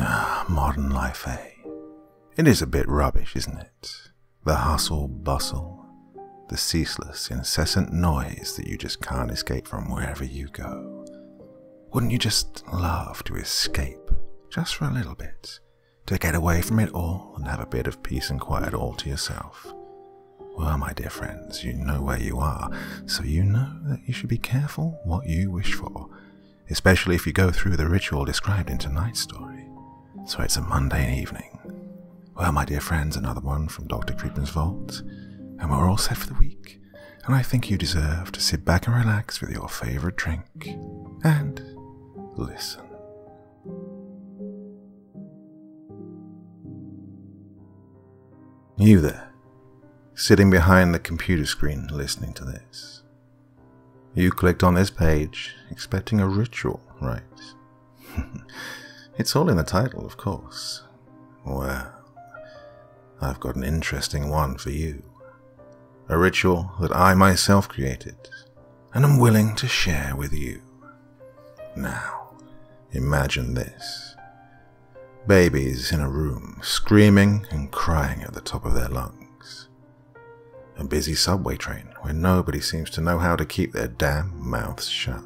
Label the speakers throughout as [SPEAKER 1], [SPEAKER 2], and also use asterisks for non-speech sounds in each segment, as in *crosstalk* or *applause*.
[SPEAKER 1] Ah, modern life, eh? It is a bit rubbish, isn't it? The hustle, bustle, the ceaseless, incessant noise that you just can't escape from wherever you go. Wouldn't you just love to escape, just for a little bit, to get away from it all and have a bit of peace and quiet all to yourself? Well, my dear friends, you know where you are, so you know that you should be careful what you wish for, especially if you go through the ritual described in tonight's story. So it's a Monday evening. Well, my dear friends, another one from Dr. Creepen's Vault, and we're all set for the week. And I think you deserve to sit back and relax with your favorite drink and listen. You there, sitting behind the computer screen listening to this. You clicked on this page expecting a ritual, right? *laughs* it's all in the title, of course. Well, I've got an interesting one for you. A ritual that I myself created and am willing to share with you. Now, imagine this. Babies in a room screaming and crying at the top of their lungs. A busy subway train where nobody seems to know how to keep their damn mouths shut.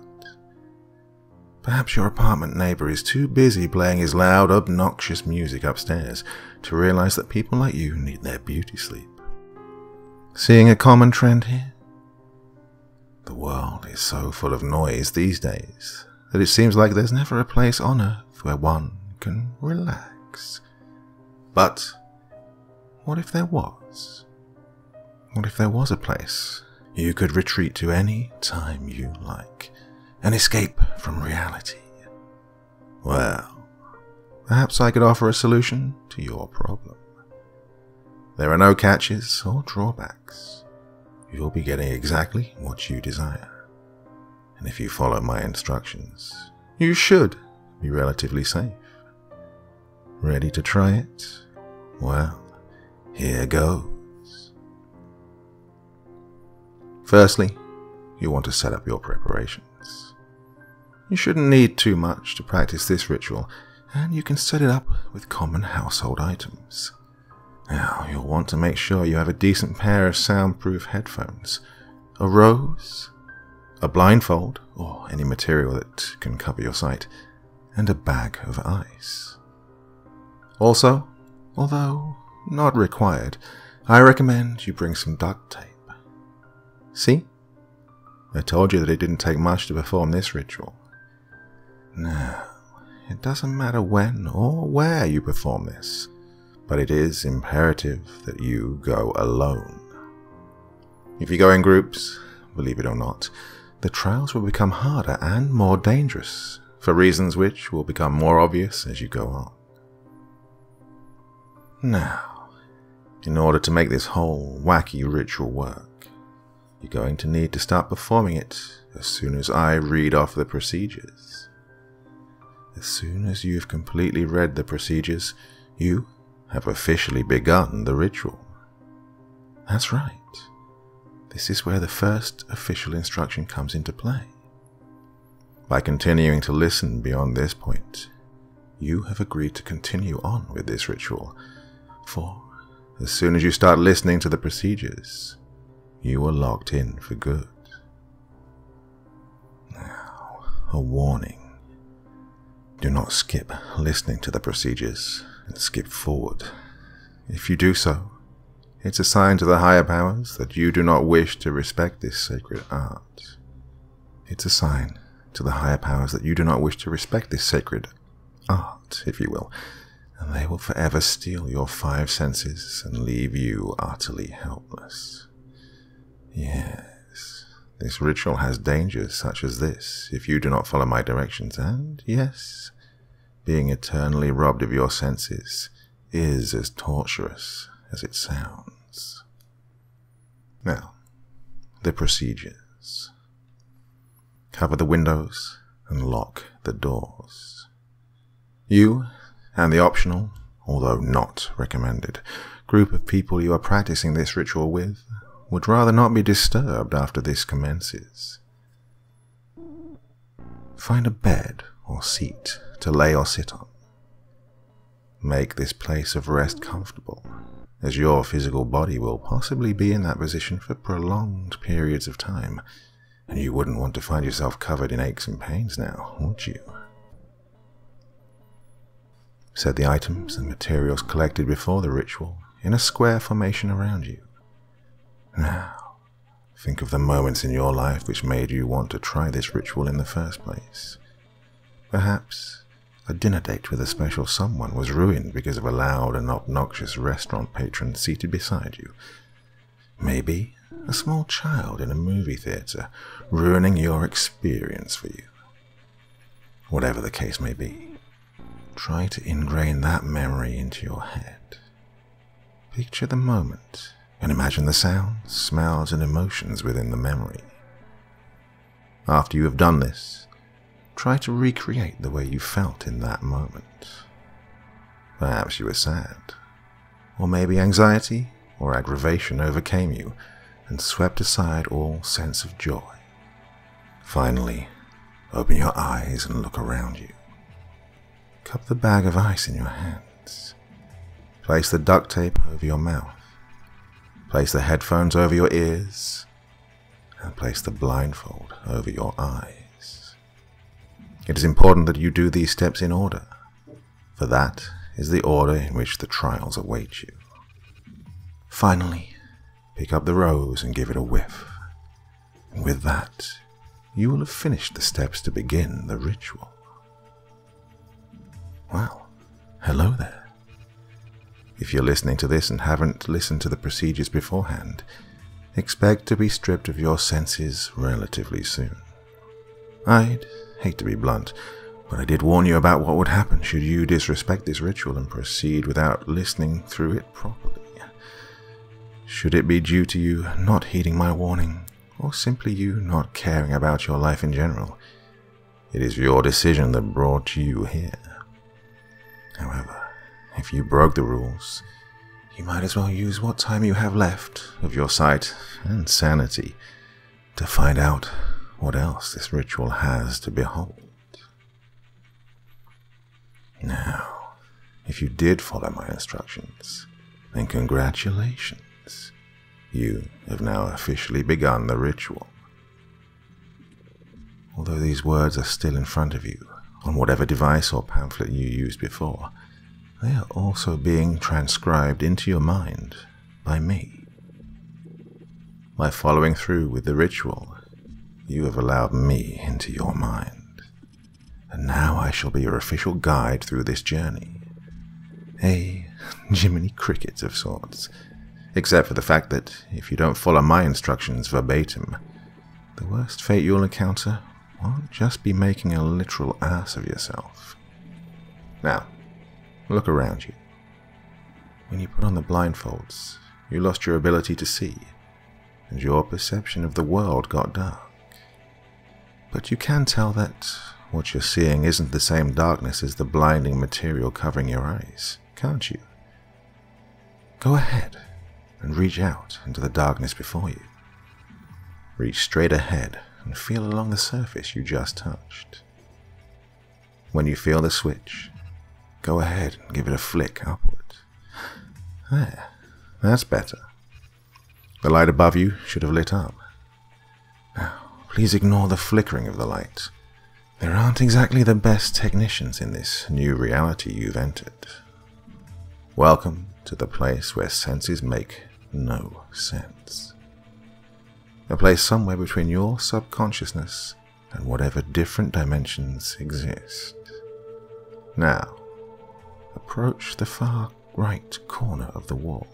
[SPEAKER 1] Perhaps your apartment neighbor is too busy playing his loud, obnoxious music upstairs to realize that people like you need their beauty sleep. Seeing a common trend here? The world is so full of noise these days that it seems like there's never a place on earth where one can relax. But what if there was? What if there was a place you could retreat to any time you like and escape from reality? Well, perhaps I could offer a solution to your problem. There are no catches or drawbacks. You'll be getting exactly what you desire. And if you follow my instructions, you should be relatively safe. Ready to try it? Well, here goes. Firstly, you want to set up your preparations. You shouldn't need too much to practice this ritual, and you can set it up with common household items. Now, you'll want to make sure you have a decent pair of soundproof headphones, a rose, a blindfold, or any material that can cover your sight, and a bag of ice. Also, although not required, I recommend you bring some duct tape. See? I told you that it didn't take much to perform this ritual. Now, it doesn't matter when or where you perform this, but it is imperative that you go alone. If you go in groups, believe it or not, the trials will become harder and more dangerous, for reasons which will become more obvious as you go on. Now, in order to make this whole wacky ritual work, you're going to need to start performing it as soon as I read off the procedures. As soon as you've completely read the procedures, you have officially begun the ritual. That's right. This is where the first official instruction comes into play. By continuing to listen beyond this point, you have agreed to continue on with this ritual for as soon as you start listening to the procedures, you are locked in for good. Now, a warning. Do not skip listening to the procedures and skip forward. If you do so, it's a sign to the higher powers that you do not wish to respect this sacred art. It's a sign to the higher powers that you do not wish to respect this sacred art, if you will, and they will forever steal your five senses and leave you utterly helpless. Yes, this ritual has dangers such as this if you do not follow my directions, and yes, being eternally robbed of your senses is as torturous as it sounds. Now, the procedures. Cover the windows and lock the doors. You and the optional, although not recommended, group of people you are practicing this ritual with would rather not be disturbed after this commences. Find a bed or seat to lay or sit on. make this place of rest comfortable, as your physical body will possibly be in that position for prolonged periods of time, and you wouldn't want to find yourself covered in aches and pains now, would you? Set the items and materials collected before the ritual in a square formation around you. Now, think of the moments in your life which made you want to try this ritual in the first place. Perhaps a dinner date with a special someone was ruined because of a loud and obnoxious restaurant patron seated beside you. Maybe a small child in a movie theater ruining your experience for you. Whatever the case may be, try to ingrain that memory into your head. Picture the moment and imagine the sounds, smells, and emotions within the memory. After you have done this, try to recreate the way you felt in that moment. Perhaps you were sad, or maybe anxiety or aggravation overcame you and swept aside all sense of joy. Finally, open your eyes and look around you. Cup the bag of ice in your hands. Place the duct tape over your mouth. Place the headphones over your ears. And place the blindfold over your eyes. It is important that you do these steps in order, for that is the order in which the trials await you. Finally, pick up the rose and give it a whiff. With that, you will have finished the steps to begin the ritual. Well, hello there. If you're listening to this and haven't listened to the procedures beforehand, expect to be stripped of your senses relatively soon. I'd hate to be blunt, but I did warn you about what would happen should you disrespect this ritual and proceed without listening through it properly. Should it be due to you not heeding my warning, or simply you not caring about your life in general, it is your decision that brought you here. However, if you broke the rules, you might as well use what time you have left of your sight and sanity to find out what else this ritual has to behold. Now, if you did follow my instructions, then congratulations. You have now officially begun the ritual. Although these words are still in front of you, on whatever device or pamphlet you used before, they are also being transcribed into your mind by me. By following through with the ritual, you have allowed me into your mind. And now I shall be your official guide through this journey. A Jiminy Cricket of sorts except for the fact that if you don't follow my instructions verbatim, the worst fate you'll encounter won't just be making a literal ass of yourself. Now, look around you. When you put on the blindfolds, you lost your ability to see, and your perception of the world got dark. But you can tell that what you're seeing isn't the same darkness as the blinding material covering your eyes, can't you? Go ahead and reach out into the darkness before you. Reach straight ahead and feel along the surface you just touched. When you feel the switch, go ahead and give it a flick upward. There, that's better. The light above you should have lit up. Now, please ignore the flickering of the light. There aren't exactly the best technicians in this new reality you've entered. Welcome to the place where senses make no sense. A place somewhere between your subconsciousness and whatever different dimensions exist. Now, approach the far right corner of the wall.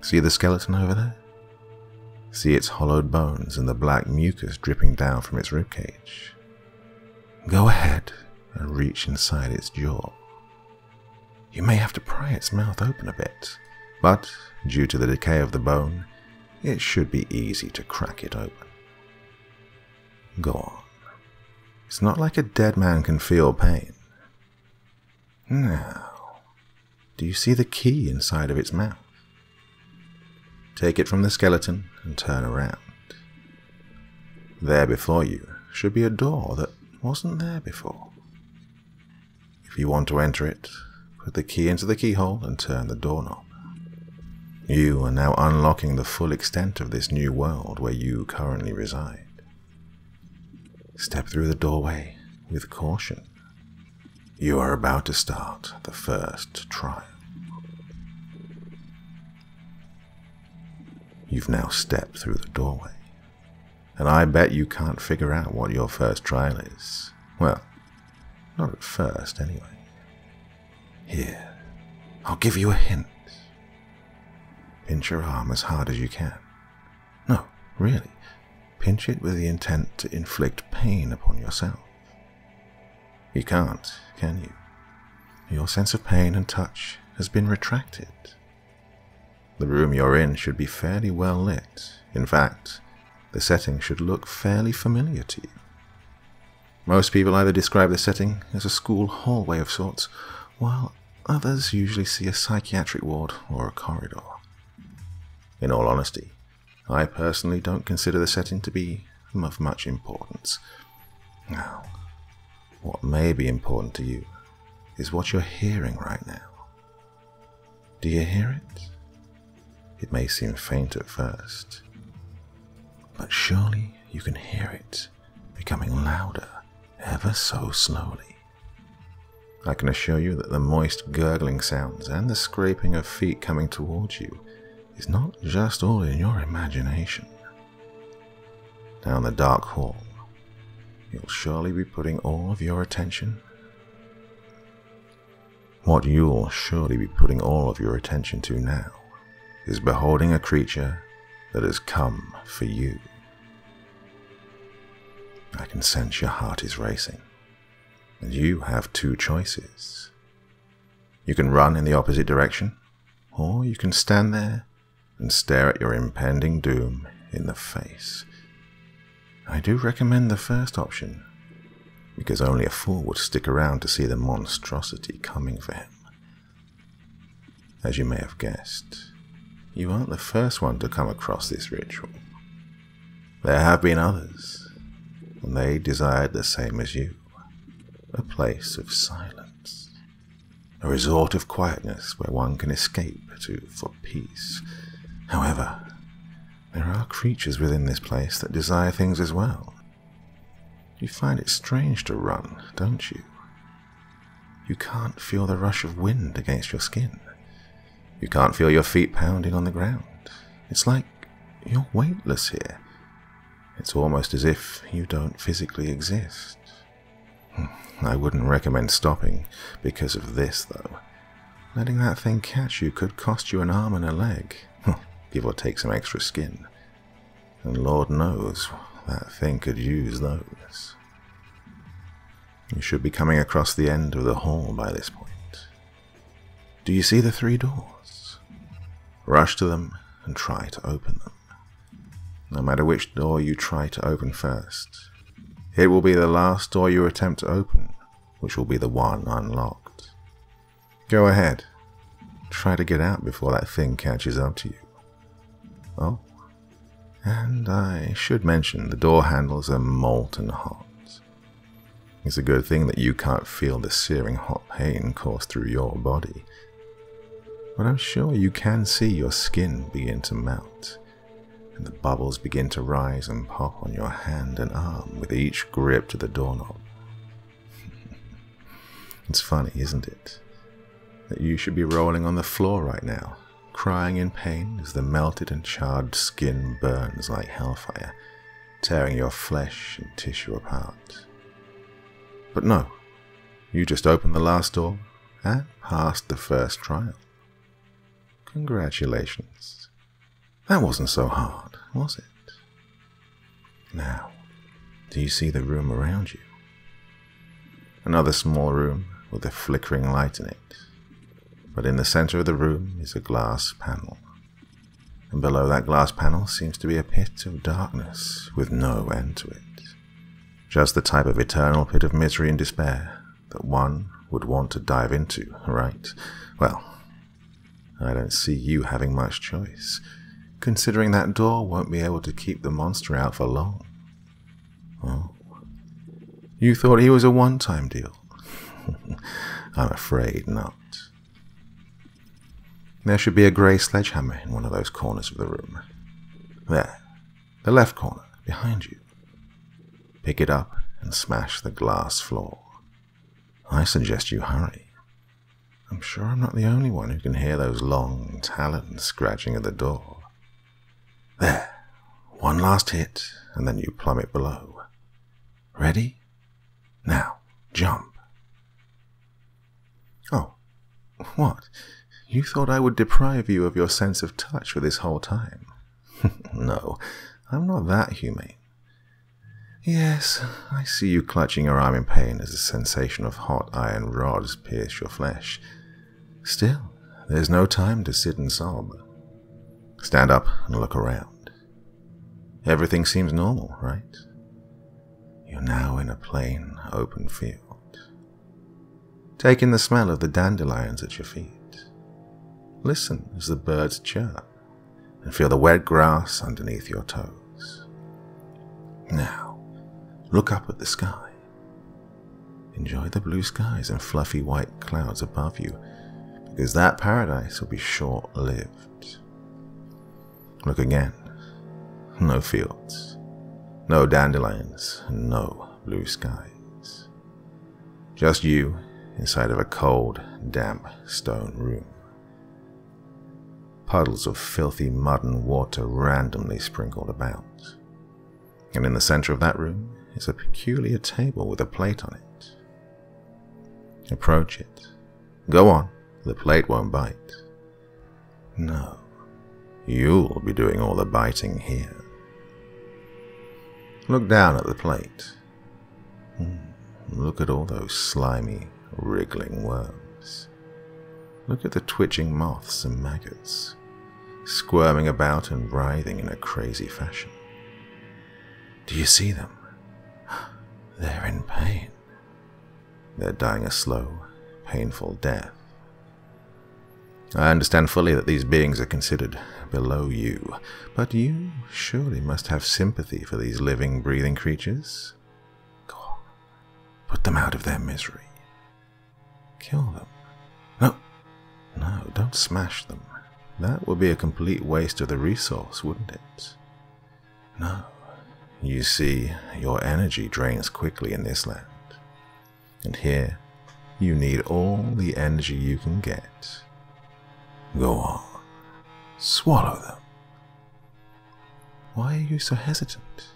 [SPEAKER 1] See the skeleton over there? See its hollowed bones and the black mucus dripping down from its ribcage. Go ahead and reach inside its jaw. You may have to pry its mouth open a bit, but due to the decay of the bone, it should be easy to crack it open. Go on. It's not like a dead man can feel pain. Now, do you see the key inside of its mouth? Take it from the skeleton and turn around. There before you should be a door that wasn't there before. If you want to enter it, put the key into the keyhole and turn the doorknob. You are now unlocking the full extent of this new world where you currently reside. Step through the doorway with caution. You are about to start the first trial. You've now stepped through the doorway, and I bet you can't figure out what your first trial is. Well, not at first, anyway. Here, I'll give you a hint. Pinch your arm as hard as you can. No, really, pinch it with the intent to inflict pain upon yourself. You can't, can you? Your sense of pain and touch has been retracted. The room you're in should be fairly well lit. In fact, the setting should look fairly familiar to you. Most people either describe the setting as a school hallway of sorts, while others usually see a psychiatric ward or a corridor. In all honesty, I personally don't consider the setting to be of much importance. Now, what may be important to you is what you're hearing right now. Do you hear it? It may seem faint at first, but surely you can hear it becoming louder ever so slowly. I can assure you that the moist gurgling sounds and the scraping of feet coming towards you is not just all in your imagination. Down the dark hall, you'll surely be putting all of your attention. What you'll surely be putting all of your attention to now is beholding a creature that has come for you. I can sense your heart is racing, and you have two choices. You can run in the opposite direction, or you can stand there and stare at your impending doom in the face. I do recommend the first option, because only a fool would stick around to see the monstrosity coming for him. As you may have guessed, you aren't the first one to come across this ritual. There have been others, and they desired the same as you a place of silence, a resort of quietness where one can escape to for peace. However, there are creatures within this place that desire things as well. You find it strange to run, don't you? You can't feel the rush of wind against your skin. You can't feel your feet pounding on the ground. It's like you're weightless here. It's almost as if you don't physically exist. Hmm, I wouldn't recommend stopping because of this, though. Letting that thing catch you could cost you an arm and a leg, give or take some extra skin. And Lord knows that thing could use those. You should be coming across the end of the hall by this point. Do you see the three doors? Rush to them and try to open them no matter which door you try to open first. It will be the last door you attempt to open, which will be the one unlocked. Go ahead. Try to get out before that thing catches up to you. Oh, and I should mention the door handles are molten hot. It's a good thing that you can't feel the searing hot pain course through your body. But I'm sure you can see your skin begin to melt and the bubbles begin to rise and pop on your hand and arm with each grip to the doorknob. *laughs* it's funny, isn't it? That you should be rolling on the floor right now, crying in pain as the melted and charred skin burns like hellfire, tearing your flesh and tissue apart. But no, you just opened the last door and passed the first trial. Congratulations. That wasn't so hard, was it? Now, do you see the room around you? Another small room with a flickering light in it. But in the center of the room is a glass panel. And below that glass panel seems to be a pit of darkness with no end to it. Just the type of eternal pit of misery and despair that one would want to dive into, right? Well, I don't see you having much choice considering that door won't be able to keep the monster out for long. Oh. You thought he was a one time deal? *laughs* I'm afraid not. There should be a grey sledgehammer in one of those corners of the room. There, the left corner, behind you. Pick it up and smash the glass floor. I suggest you hurry. I'm sure I'm not the only one who can hear those long talons scratching at the door. There, one last hit, and then you plummet below. Ready? Now, jump. Oh, what? You thought I would deprive you of your sense of touch for this whole time? *laughs* no, I'm not that humane. Yes, I see you clutching your arm in pain as the sensation of hot iron rods pierce your flesh. Still, there's no time to sit and sob. Stand up and look around. Everything seems normal, right? You're now in a plain, open field. Take in the smell of the dandelions at your feet. Listen as the birds chirp and feel the wet grass underneath your toes. Now, look up at the sky. Enjoy the blue skies and fluffy white clouds above you, because that paradise will be short lived. Look again. No fields, no dandelions, and no blue skies. Just you inside of a cold, damp stone room. Puddles of filthy mud and water randomly sprinkled about. And in the center of that room is a peculiar table with a plate on it. Approach it. Go on, the plate won't bite. No, you'll be doing all the biting here. Look down at the plate. Hmm, look at all those slimy, wriggling worms. Look at the twitching moths and maggots squirming about and writhing in a crazy fashion. Do you see them? *gasps* They're in pain. They're dying a slow, painful death. I understand fully that these beings are considered below you, but you surely must have sympathy for these living, breathing creatures. Go on, put them out of their misery. Kill them. No, no, don't smash them. That would be a complete waste of the resource, wouldn't it? No. You see, your energy drains quickly in this land. And here, you need all the energy you can get. Go on. Swallow them. Why are you so hesitant?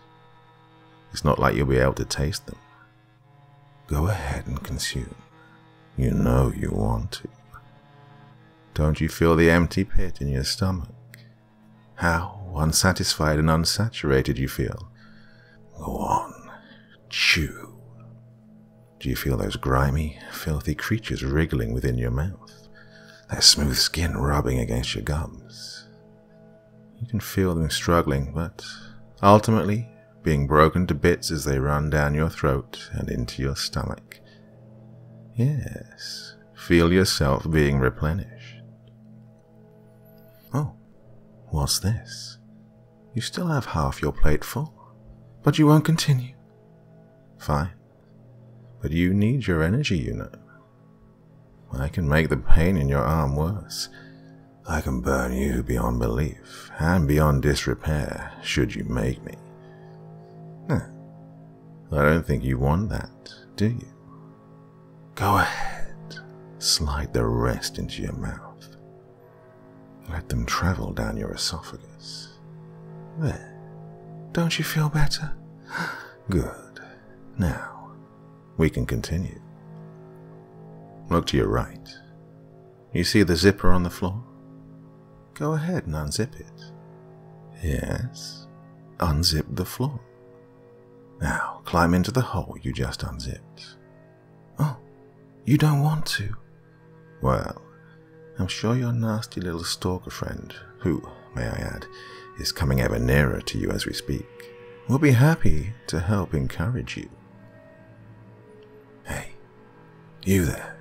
[SPEAKER 1] It's not like you'll be able to taste them. Go ahead and consume. You know you want to. Don't you feel the empty pit in your stomach? How unsatisfied and unsaturated you feel? Go on, chew. Do you feel those grimy, filthy creatures wriggling within your mouth? Their smooth skin rubbing against your gums? You can feel them struggling, but ultimately being broken to bits as they run down your throat and into your stomach. Yes, feel yourself being replenished. Oh, what's this? You still have half your plate full, but you won't continue. Fine. But you need your energy, you know. I can make the pain in your arm worse. I can burn you beyond belief and beyond disrepair should you make me. No, I don't think you want that, do you? Go ahead, slide the rest into your mouth. Let them travel down your esophagus. There. Don't you feel better? *gasps* Good. Now, we can continue. Look to your right. You see the zipper on the floor? Go ahead and unzip it. Yes, unzip the floor. Now, climb into the hole you just unzipped. Oh, you don't want to? Well, I'm sure your nasty little stalker friend, who, may I add, is coming ever nearer to you as we speak, will be happy to help encourage you. Hey, you there.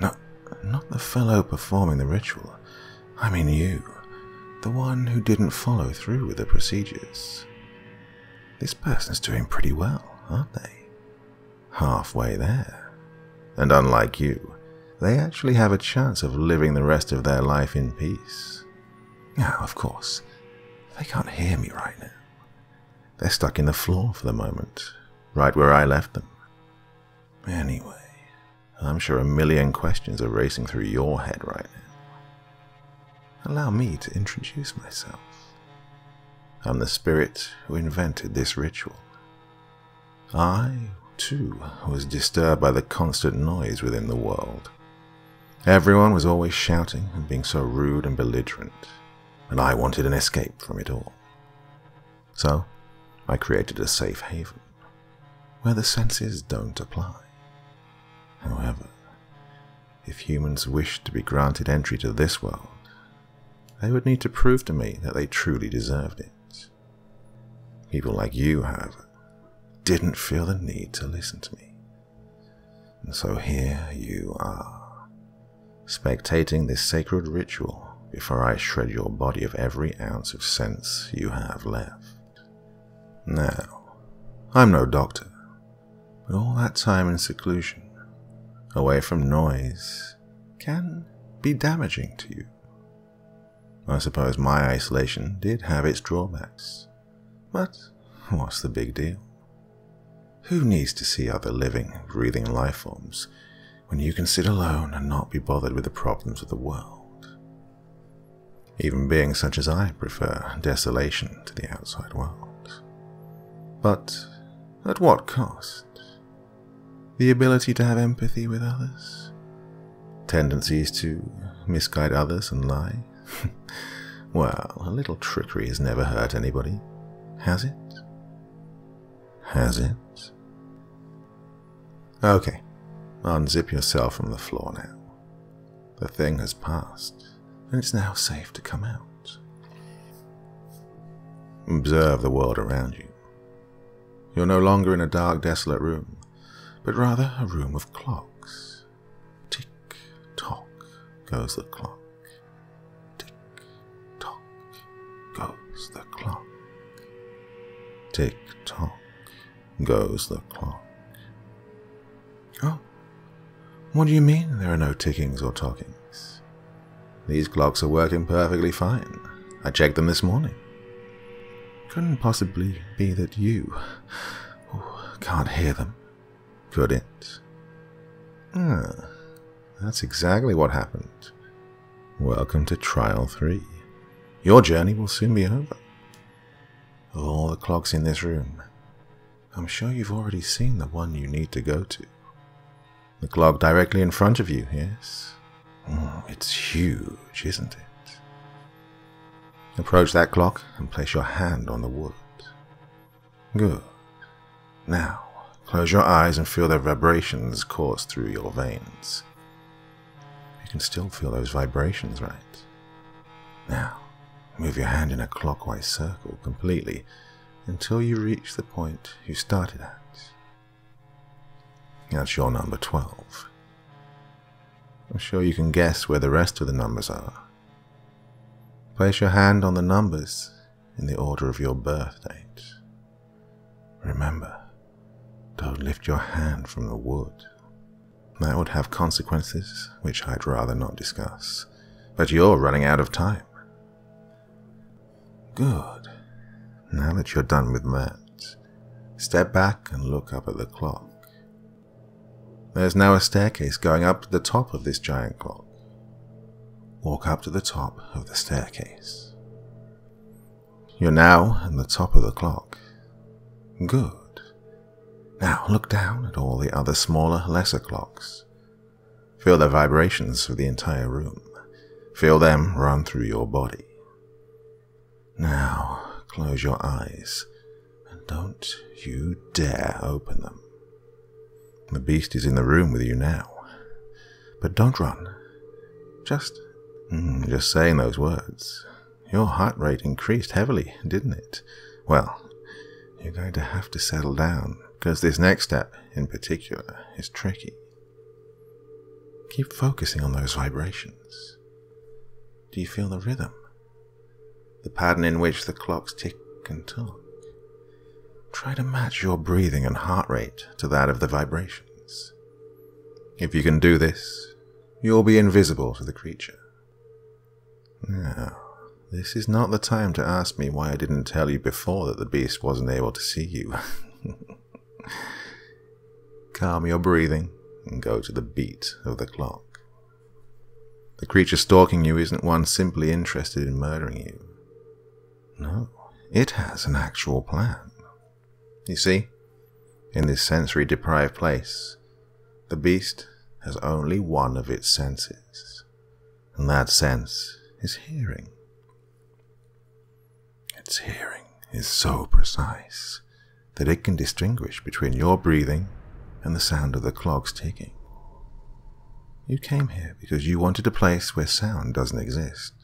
[SPEAKER 1] Not, not the fellow performing the ritual. I mean you, the one who didn't follow through with the procedures. This person's doing pretty well, aren't they? Halfway there. And unlike you, they actually have a chance of living the rest of their life in peace. Now, of course, they can't hear me right now. They're stuck in the floor for the moment, right where I left them. Anyway, I'm sure a million questions are racing through your head right now. Allow me to introduce myself. I'm the spirit who invented this ritual. I, too, was disturbed by the constant noise within the world. Everyone was always shouting and being so rude and belligerent, and I wanted an escape from it all. So, I created a safe haven, where the senses don't apply. However, if humans wished to be granted entry to this world, they would need to prove to me that they truly deserved it. People like you, however, didn't feel the need to listen to me. And so here you are, spectating this sacred ritual before I shred your body of every ounce of sense you have left. Now, I'm no doctor, but all that time in seclusion, away from noise, can be damaging to you. I suppose my isolation did have its drawbacks, but what's the big deal? Who needs to see other living, breathing life forms when you can sit alone and not be bothered with the problems of the world? Even beings such as I prefer desolation to the outside world. But at what cost? The ability to have empathy with others? Tendencies to misguide others and lie? *laughs* well, a little trickery has never hurt anybody, has it? Has it? Okay, unzip yourself from the floor now. The thing has passed, and it's now safe to come out. Observe the world around you. You're no longer in a dark, desolate room, but rather a room of clocks. Tick tock goes the clock. Tick tock goes the clock. Tick tock goes the clock. What do you mean there are no tickings or talkings? These clocks are working perfectly fine. I checked them this morning. Couldn't possibly be that you can't hear them, could it? Ah, that's exactly what happened. Welcome to Trial 3. Your journey will soon be over. Of all the clocks in this room, I'm sure you've already seen the one you need to go to. The clock directly in front of you, yes? Oh, it's huge, isn't it? Approach that clock and place your hand on the wood. Good. Now, close your eyes and feel the vibrations course through your veins. You can still feel those vibrations, right? Now, move your hand in a clockwise circle completely until you reach the point you started at. That's your number 12. I'm sure you can guess where the rest of the numbers are. Place your hand on the numbers in the order of your birth date. Remember, don't lift your hand from the wood. That would have consequences which I'd rather not discuss. But you're running out of time. Good. Now that you're done with that, step back and look up at the clock. There's now a staircase going up to the top of this giant clock. Walk up to the top of the staircase. You're now at the top of the clock. Good. Now look down at all the other smaller, lesser clocks. Feel the vibrations of the entire room. Feel them run through your body. Now close your eyes and don't you dare open them. The beast is in the room with you now. But don't run. Just, mm, just saying those words. Your heart rate increased heavily, didn't it? Well, you're going to have to settle down, because this next step, in particular, is tricky. Keep focusing on those vibrations. Do you feel the rhythm? The pattern in which the clocks tick and talk? Try to match your breathing and heart rate to that of the vibrations. If you can do this, you'll be invisible to the creature. Now, this is not the time to ask me why I didn't tell you before that the beast wasn't able to see you. *laughs* Calm your breathing and go to the beat of the clock. The creature stalking you isn't one simply interested in murdering you. No, it has an actual plan. You see, in this sensory deprived place, the beast has only one of its senses, and that sense is hearing. Its hearing is so precise that it can distinguish between your breathing and the sound of the clock's ticking. You came here because you wanted a place where sound doesn't exist.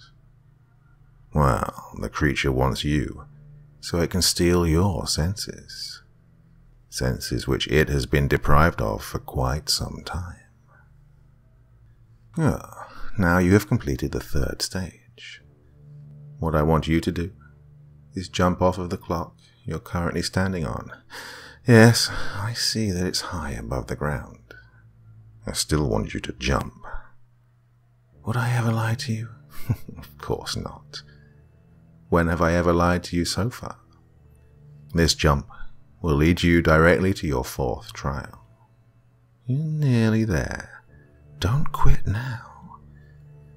[SPEAKER 1] Well, the creature wants you, so it can steal your senses. Senses which it has been deprived of for quite some time. Ah, now you have completed the third stage. What I want you to do is jump off of the clock you're currently standing on. Yes, I see that it's high above the ground. I still want you to jump. Would I ever lie to you? *laughs* of course not. When have I ever lied to you so far? This jump will lead you directly to your fourth trial. You're nearly there. Don't quit now.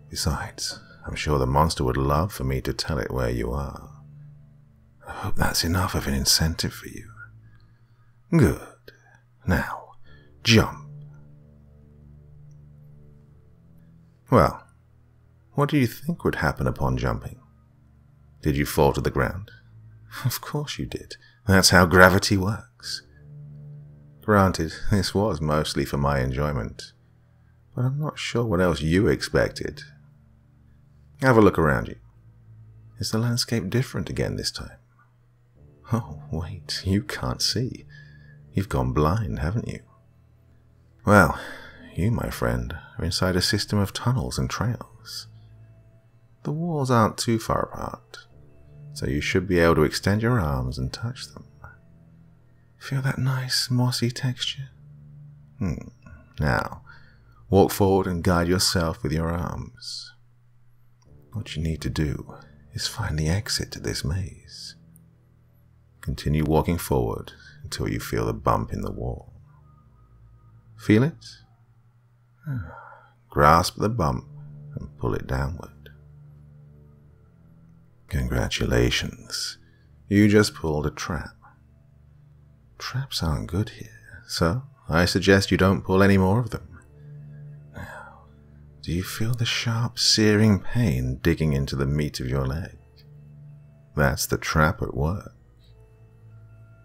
[SPEAKER 1] Besides, I'm sure the monster would love for me to tell it where you are. I hope that's enough of an incentive for you. Good. Now, jump. Well, what do you think would happen upon jumping? Did you fall to the ground? Of course you did. That's how gravity works. Granted, this was mostly for my enjoyment, but I'm not sure what else you expected. Have a look around you. Is the landscape different again this time? Oh, wait, you can't see. You've gone blind, haven't you? Well, you, my friend, are inside a system of tunnels and trails. The walls aren't too far apart, so you should be able to extend your arms and touch them. Feel that nice mossy texture? Hmm. Now, walk forward and guide yourself with your arms. What you need to do is find the exit to this maze. Continue walking forward until you feel the bump in the wall. Feel it? *sighs* Grasp the bump and pull it downward. Congratulations. You just pulled a trap. Traps aren't good here, so I suggest you don't pull any more of them. Now, do you feel the sharp, searing pain digging into the meat of your leg? That's the trap at work.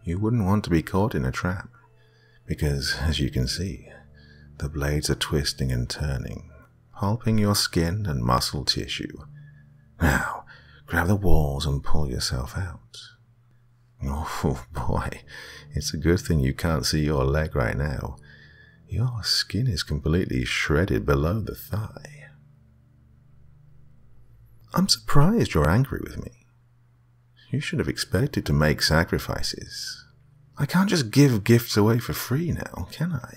[SPEAKER 1] You wouldn't want to be caught in a trap, because, as you can see, the blades are twisting and turning, pulping your skin and muscle tissue. Now, Grab the walls and pull yourself out. Oh *laughs* boy, it's a good thing you can't see your leg right now. Your skin is completely shredded below the thigh. I'm surprised you're angry with me. You should have expected to make sacrifices. I can't just give gifts away for free now, can I?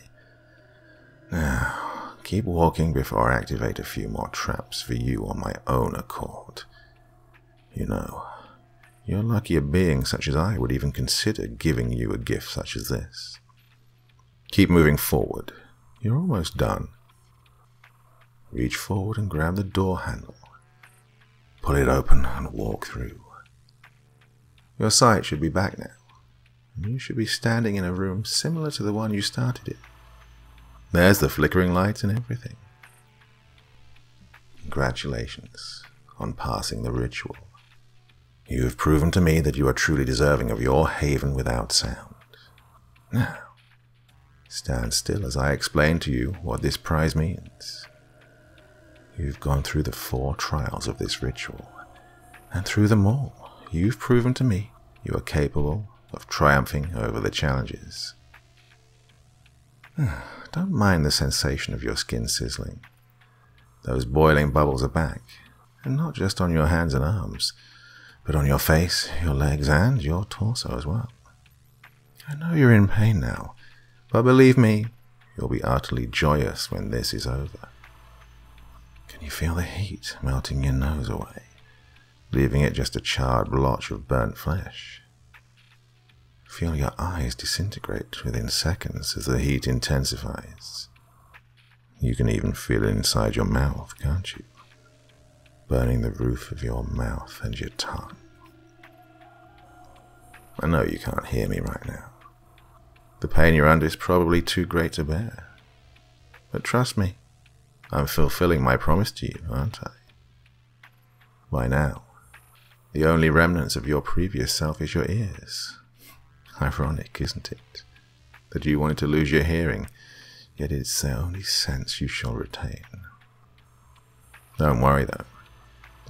[SPEAKER 1] Now, keep walking before I activate a few more traps for you on my own accord. You know, you're lucky a being such as I would even consider giving you a gift such as this. Keep moving forward. You're almost done. Reach forward and grab the door handle. Pull it open and walk through. Your sight should be back now. You should be standing in a room similar to the one you started in. There's the flickering lights and everything. Congratulations on passing the ritual. You have proven to me that you are truly deserving of your haven without sound. Now, stand still as I explain to you what this prize means. You've gone through the four trials of this ritual, and through them all, you've proven to me you are capable of triumphing over the challenges. *sighs* Don't mind the sensation of your skin sizzling. Those boiling bubbles are back, and not just on your hands and arms but on your face, your legs, and your torso as well. I know you're in pain now, but believe me, you'll be utterly joyous when this is over. Can you feel the heat melting your nose away, leaving it just a charred blotch of burnt flesh? Feel your eyes disintegrate within seconds as the heat intensifies. You can even feel it inside your mouth, can't you? Burning the roof of your mouth and your tongue. I know you can't hear me right now. The pain you're under is probably too great to bear. But trust me, I'm fulfilling my promise to you, aren't I? By now, the only remnants of your previous self is your ears. Ironic, isn't it? That you wanted to lose your hearing, yet it's the only sense you shall retain. Don't worry though,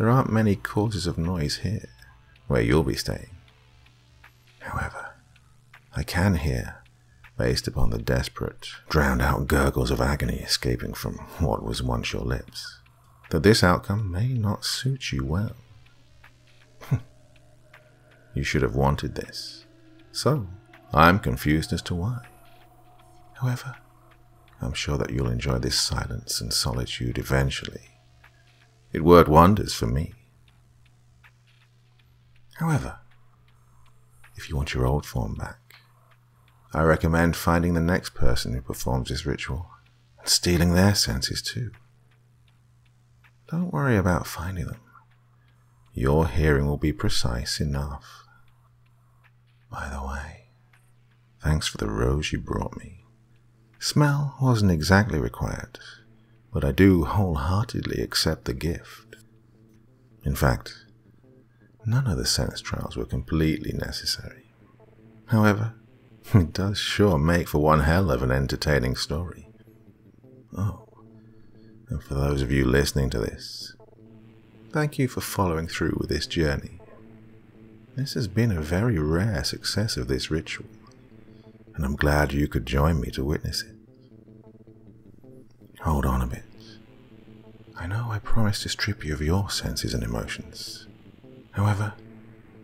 [SPEAKER 1] there aren't many causes of noise here, where you'll be staying. However, I can hear based upon the desperate, drowned out gurgles of agony escaping from what was once your lips, that this outcome may not suit you well. *laughs* you should have wanted this, so I'm confused as to why. However, I'm sure that you'll enjoy this silence and solitude eventually. It worked wonders for me. However, if you want your old form back, I recommend finding the next person who performs this ritual and stealing their senses too. Don't worry about finding them. Your hearing will be precise enough. By the way, thanks for the rose you brought me. Smell wasn't exactly required, but I do wholeheartedly accept the gift. In fact, none of the sense trials were completely necessary. However, *laughs* It does sure make for one hell of an entertaining story. Oh, and for those of you listening to this, thank you for following through with this journey. This has been a very rare success of this ritual, and I'm glad you could join me to witness it. Hold on a bit. I know I promised to strip you of your senses and emotions. However,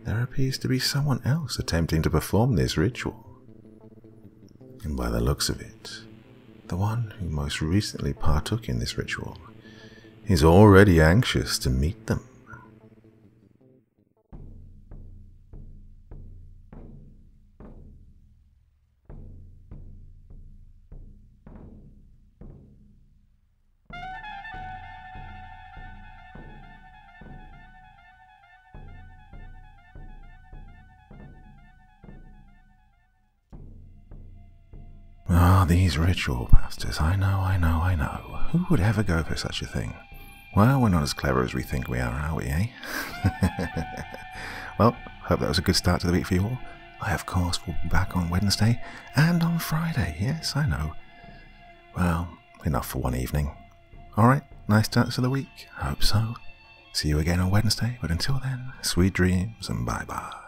[SPEAKER 1] there appears to be someone else attempting to perform this ritual and by the looks of it, the one who most recently partook in this ritual is already anxious to meet them. These ritual pastas. I know, I know, I know. Who would ever go for such a thing? Well, we're not as clever as we think we are, are we, eh? *laughs* well, hope that was a good start to the week for you all. I, of course, will be back on Wednesday and on Friday. Yes, I know. Well, enough for one evening. Alright, nice start to the week. Hope so. See you again on Wednesday, but until then, sweet dreams and bye bye.